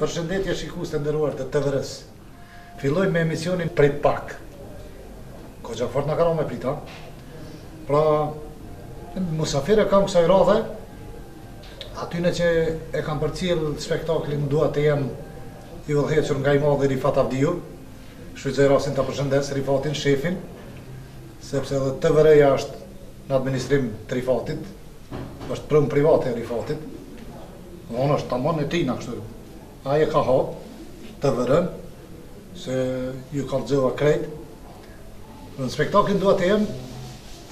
Përshëndetje shikues të nderuar të TVR-s. Fillojmë emisionin Prit pak. Kaq fort na ka ra me prit a. Pra, musafir kam kësaj radhe, atë që e kam përcjellë spektaklin Dua të jem i udhëhequr nga i madhi Rifat Avdiju, Shfrytëzoj rastin ta përshëndes Rifatin, shefin, sepse edhe TVR-ja është në administrim të Rifatit, është pronë private e Rifatit. Domethënë është tamam e tina kështu. Ai e ka TVR-n se ju kallzova krejt. Në spektaklin Dua të jem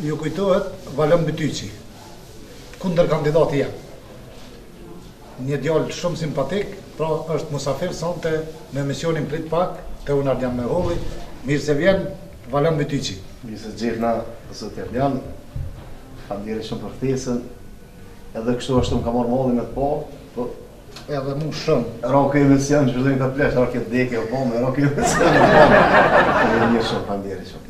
ju kujtohet Valon Bytyçi, kundërkandidati jem. Një djalë shumë simpatik, pra është musafir sonte në emisionin Prit pak te unë Ardian Meholli, mirë se vjen Valon Bytyçi. Mirë se të gjeta zoti Ardian, faleminderit shumë për ftesën, edhe kështu ashtu më ka marrë malli me të pa, po edhe mu shumë. Ra ky emision, zhvillim këta plesh, ra kjo deke, o po me ra ky emision, o po me. Faleminderit shumë, faleminderit shumë.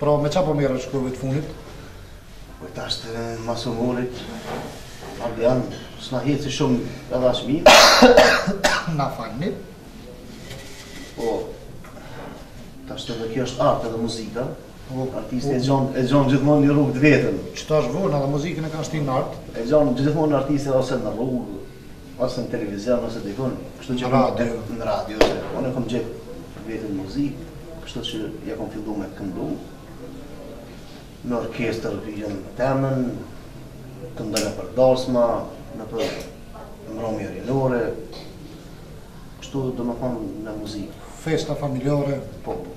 Pra, me çka po merresh kohëve të funit? Po tash të masa mërrit, Ardian, s'na hjetë si shumë edhe ashtë mirë. Na falni. Po, tash edhe kjo është art edhe muzika. Po, artisti e gjen, e gjen gjithmonë një rrugë të vetën. Që ta është vërë, edhe muzikën e ka shti në art. E gjen gjithmonë artisti ose në rrugë, ose në televizion ose dikun, kështu që kam gjetë në radio, se unë e kam gjetë veten n'muzikë, kështu që ia kam fillu me këndu, me orkestrinën teme, këndoj nëpër dasma, nëpër mbrëmje rinore, kështu domethonë në muzikë. Festa familjare? Po, po.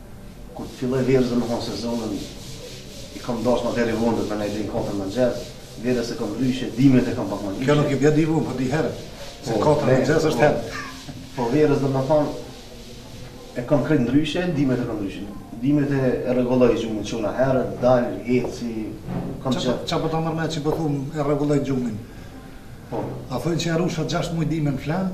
Kur të filloj verës domethonë sezonin i kam dashtë ma veri vonë deri nga nejse katër mëngjes, verës e kam ndryshe, dimrit e kam pak më ndryshe. Kjo nuk i bje vonë, po bje herët, se po, katër mëngjes është herët. Po verës domethonë, e kam krejt ndryshe, dimrit e kam ndryshe. Dimrit e rregulloj gjumin çohem herët, dal, eci, kam që... Çka po ta merr me që po thu e rregulloj gjumin? Po. A thojnë që arusha gjashtë muj dimën flen,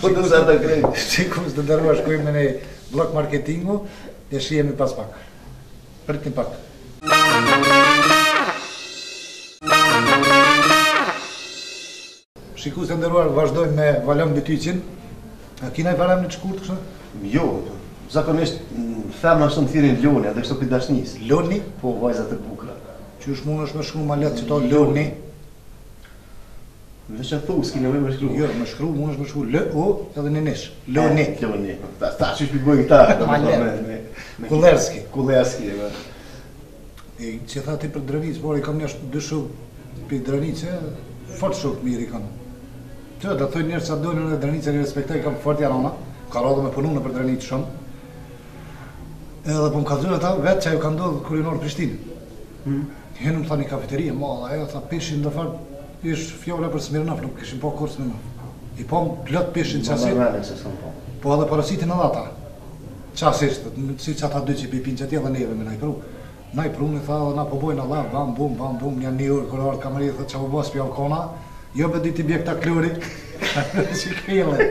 Po do sa ta krejt. Shikues të nderuar shkojmë në bllok marketingu e shihemi pas pak. Prit pak. Shikues të nderuar, vazhdojmë me Valon Bytyçin. A keni njëfarë emni të shkurt kështu? Jo, zakonisht femra më thirrin Loni, edhe kështu për dashni. Loni? Po, vajzat e bukura. Qysh mundesh me shkru ma letë qeta Loni? Më çfarë thua, s'ke nevojë më shkruaj. Jo, më shkruaj, mund të më shkruaj L O edhe në nesh. L O ne. L O ne. Ta ta çish ti bëj ta. Me Kullerski, Kullerski. E çe tha ti për Drevic, por i kam një dy shokë prej Drenice, fort shok mirë i kam. Të do të thonë njerëz sa dojnë në Drenicë e respekt kam fort jarana. Ka ra me punu nëpër Drenicë shumë. Edhe po më kallxojnë ata vetë çka ju ka ndodhur kur erdhën n'Prishtinë. Hmm. Hinëm tha një kafeteri e madhe ajo tha pishin në fakt ish fjala për Smirnof nuk kishim pa kurrë Smirnof. I pam krejt pishin qasi. Po edhe porositëm edhe ata. Qasi, siç ata dy që po pinë qaty edhe neve me na i pru. Na i pruni tha edhe na po bojmë Allah bam bum bam bum një një orë kur erdh kamarieri tha ça po bë spjallkona. Jo be di ti bje këta klori. Shikojeni.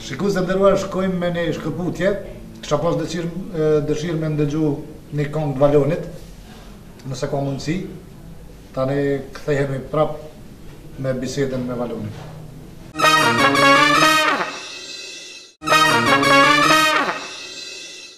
Shikues të nderuar shkojmë me një shkëputje, kisha pas dëshirë me ndëgju një këngë të Valonit, nëse ka mundësi, tani kthehemi prap me bisedën me Valonin.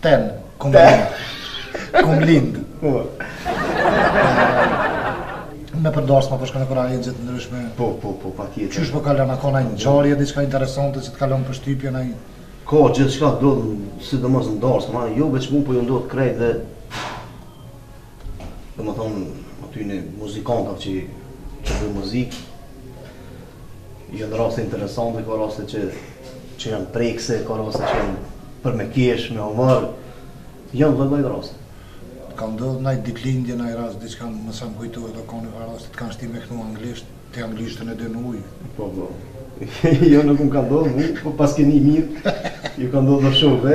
Ten, kam lind. Kam lind. Po. Me për dasma përshembull po a kanë e gjithë ndryshme. Po, po, po, patjetër. Qysh po kalon, a ka naj ngjarje diçka interesante që të kalon për shtypje në një? Ka gjithçka do, sidomos në dasma jo veç mu po ju ndodhë krejt dhe Domethonë, aty na muzikantët që që bëjmë muzikë, janë raste interesante, ka raste që, që janë prekëse, ka raste që janë për me kesh, me omërë, janë do raste. Ka ndodhë n'naj ditëlindje, naj rast, diçka me sa m'kujtohet ka naj rast, të kanë shti me knu anglisht, ti anglishten e ke ujë. Po, po. jo, nuk më ka ndodhë, mu, po paskeni mirë, ju ka ndodhë dhe shumë,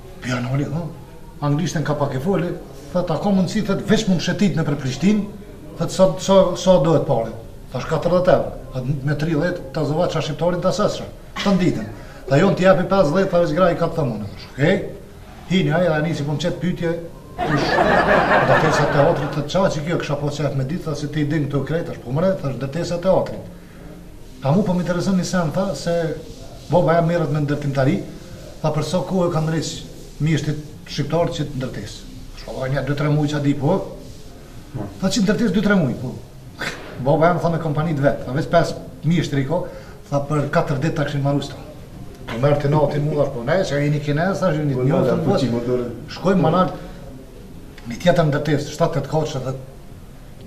Pyetni tha, anglishten nga pak e foli, thotë a ka mundësi thotë veç me m'shetitë nëpër Prishtinë, thotë sa sa sa duhet pare? Thash katërdhjetë euro, thotë me tridhjetë ta zëvaçash shqiptarin ta shetisja, tanë ditën. Tha jo unë të japi pesëdhjetë tha veç graja i ka të thënë unë, thash okay. Hini ai dhe nisi po më qet pyetje kush ndërtesa e teatrit, thotë ça asht kjo kisha pas qejf me ditë, tha se ti din këto krejt, thash po more, thash ndërtesa e teatrit. A mu po më intereson një send tha se baba jem merret me ndërtimtari tha për sa kohe e kanë ndreq mjeshtrit shqiptarë qit ndërtesë thash o nja dy tre muj ça di po tha qit ndërtesë dy tre muj po baba jem tha me kompani t'vet tha veç pesë mjeshtër i ka tha për katër dit ta kishin maru s'ta po merret inati mu thash po nëse jeni kinez thash jeni të njoftun shkojm ma nalt një tjetër ndërtesë shtatë tetë katëshe tha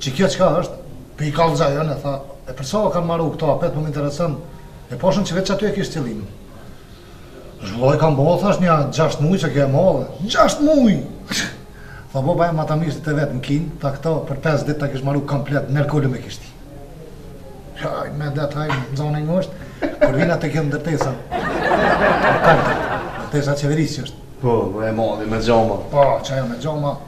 Qe kjo çka është? Po i kallxoj unë e tha, e për sa i kanë maru këto apet po më intereson, e pashë që veç aty e kish qëllimin. Vallahi kanë bo thash nja gjashtë muj qe ka e marojnë. Gjashtë muj! Tha baba jem me ata miqtë e vet në Kinë, tha këto për pesë dit ta kishin maru komplet ner kolum e kish ti. Haj medet haj m'zanë ngusht, kur vina te kjo ndërtesa. Ndërtesa e qeverisë që është. Po, e madhja me xhama. Po, qajo me xhama.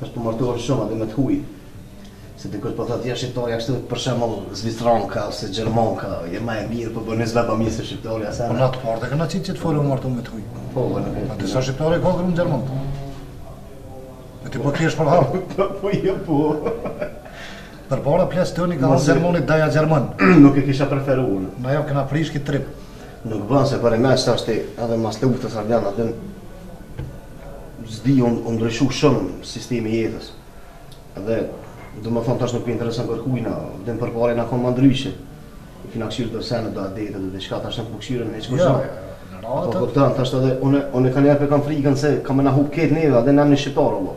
Tash po martohen shumë edhe me të huaj. Se dikush po thotë jo shqiptari ashtu, për shembull zvicranja ose gjermanka, je ma e mirë, po bën njëzë vepra mirë se shqiptari asaj. Po na të parët e kena qitë qet fjalën u martu me të huaj. Po, po nuk e di. Po disa shqiptarë e ka grunë gjermane. E ti po ti është për hall. Po jo po. Përpara plas toni ka thënë gjermanit daja gjerman. Nuk e kisha preferuar unë. Na ja kena prish këtë trip. Nuk bën se për mu që tash ti edhe mas luftës Ardian aty s'di u ndryshu shumë sistemi i jetës edhe domethonë tash nuk po intereson për kujna dhe ma përpara na konë ma ndryshe i kina këqyrë do sene, do adete, do diçka tash nuk po këqyren edhe aq shumë apo po kupton tash edhe unë e kanë e për kam frikën se ka me na hupë këto neve adete neve shqiptarë Allah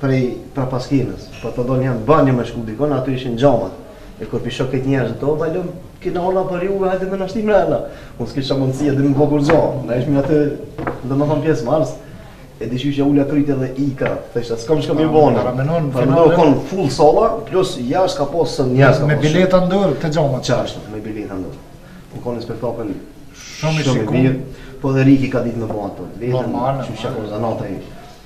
prej prapaskenës, po dojsha në banjo me shku dikun, aty ishin xhamat. E kur po i shoh këta njerëz tu m'a lyp, kina ardhë na për juve, hajde me na shti mrena. Unë s'kisha mundësi edhe me bo kurgjo, na ishmi aty, domethonë pjesëmarrës, e di qysh e ula kryet edhe ika, thjesht s'kom çka me bo, po menon u konë full salla, plus jashtë ka pasë sa njerëz ka pasë. Me bileta n'dorë te xhamat? Qashtu, me bileta n'dorë. U konë spektakël shumë i mirë, po dhe Riki ka ditë me bo ato, vetëm, qysh e ka zanatin ai.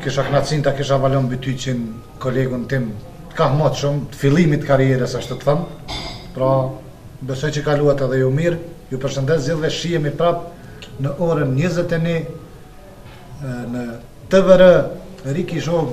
Kisha kënaqësinë ta kisha Valon Bytyçin, kolegun tim të kahmotshëm, të fillimit të karrierës ashtu të them. Pra, besoj që kaluat edhe ju mirë. Ju përshëndes gjithë dhe shihemi prapë në orën njëzet e një në TVR, Riki Show.